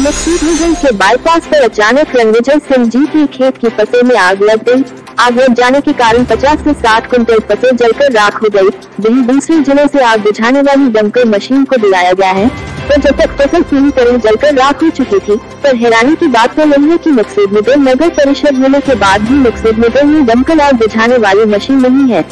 मकसूद के बाईपास पर अचानक रणविजय सिंह जी की खेत की फ़सल में आग लग गई। आग लग जाने के कारण 50 से 60 कुंटल फ़सल जलकर राख हो गई। वही दूसरे ज़िले से आग बुझाने वाली दमकल मशीन को बुलाया गया है। तो जब तक फ़सल पूरी तरह जलकर राख हो चुकी थी, पर हैरानी की बात तो यही है कि मकसूद नगर नगर परिषद होने के बाद भी मकसूद नगर में दमकल आग बुझाने वाली मशीन नहीं है।